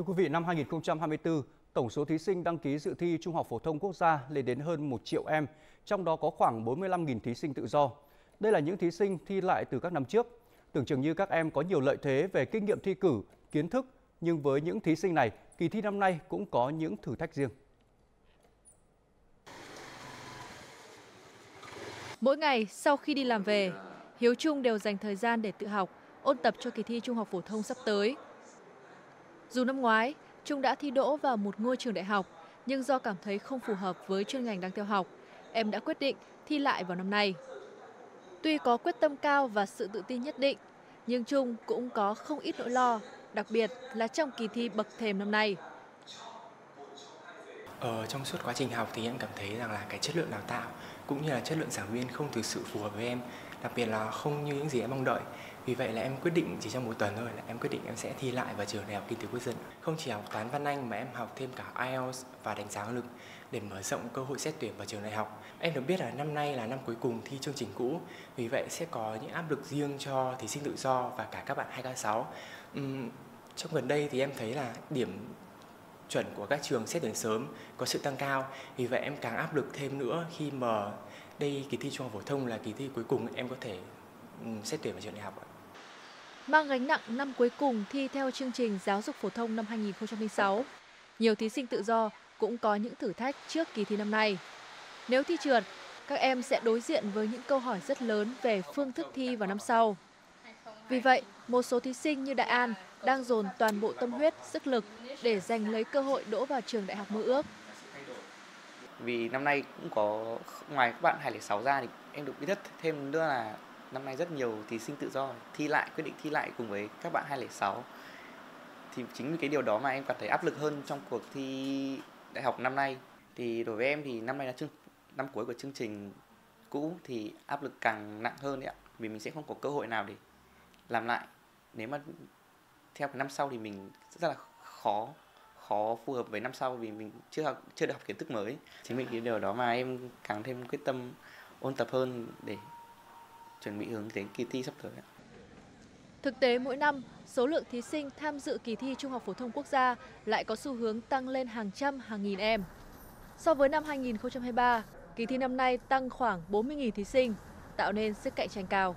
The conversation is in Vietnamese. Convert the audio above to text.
Thưa quý vị, năm 2024, tổng số thí sinh đăng ký dự thi Trung học phổ thông quốc gia lên đến hơn 1 triệu em, trong đó có khoảng 45.000 thí sinh tự do. Đây là những thí sinh thi lại từ các năm trước. Tưởng chừng như các em có nhiều lợi thế về kinh nghiệm thi cử, kiến thức, nhưng với những thí sinh này, kỳ thi năm nay cũng có những thử thách riêng. Mỗi ngày sau khi đi làm về, Hiếu Trung đều dành thời gian để tự học, ôn tập cho kỳ thi Trung học phổ thông sắp tới. Dù năm ngoái, Trung đã thi đỗ vào một ngôi trường đại học, nhưng do cảm thấy không phù hợp với chuyên ngành đang theo học, em đã quyết định thi lại vào năm nay. Tuy có quyết tâm cao và sự tự tin nhất định, nhưng Trung cũng có không ít nỗi lo, đặc biệt là trong kỳ thi bậc thềm năm nay. Ờ, trong suốt quá trình học thì em cảm thấy rằng là cái chất lượng đào tạo cũng như là chất lượng giảng viên không thực sự phù hợp với em, đặc biệt là không như những gì em mong đợi. Vì vậy là em quyết định chỉ trong một tuần thôi là em quyết định em sẽ thi lại vào trường Đại học Kinh tế Quốc dân. Không chỉ học toán văn Anh mà em học thêm cả IELTS và đánh giá năng lực để mở rộng cơ hội xét tuyển vào trường đại học. Em được biết là năm nay là năm cuối cùng thi chương trình cũ, vì vậy sẽ có những áp lực riêng cho thí sinh tự do và cả các bạn 2K6. Uhm, trong gần đây thì em thấy là điểm chuẩn của các trường xét tuyển sớm có sự tăng cao, vì vậy em càng áp lực thêm nữa khi mà đây kỳ thi trung học phổ thông là kỳ thi cuối cùng em có thể xét tuyển vào trường đại học. Mang gánh nặng năm cuối cùng thi theo chương trình giáo dục phổ thông năm 2006, nhiều thí sinh tự do cũng có những thử thách trước kỳ thi năm nay. Nếu thi trượt, các em sẽ đối diện với những câu hỏi rất lớn về phương thức thi vào năm sau. Vì vậy, một số thí sinh như Đại An đang dồn toàn bộ tâm huyết, sức lực để giành lấy cơ hội đỗ vào trường đại học mơ ước. Vì năm nay cũng có ngoài các bạn 206 ra thì em được biết thêm nữa là năm nay rất nhiều thí sinh tự do. Thi lại, quyết định thi lại cùng với các bạn 206 thì chính vì cái điều đó mà em cảm thấy áp lực hơn trong cuộc thi đại học năm nay. Thì đối với em thì năm nay là chương, năm cuối của chương trình cũ thì áp lực càng nặng hơn đấy ạ. Vì mình sẽ không có cơ hội nào để làm lại. Nếu mà theo cái năm sau thì mình rất là khó khó phù hợp với năm sau vì mình chưa học, chưa được học kiến thức mới. Chính vì cái điều đó mà em càng thêm quyết tâm ôn tập hơn để chuẩn bị hướng đến kỳ thi sắp tới Thực tế mỗi năm, số lượng thí sinh tham dự kỳ thi Trung học phổ thông quốc gia lại có xu hướng tăng lên hàng trăm, hàng nghìn em. So với năm 2023, kỳ thi năm nay tăng khoảng 40.000 thí sinh, tạo nên sức cạnh tranh cao.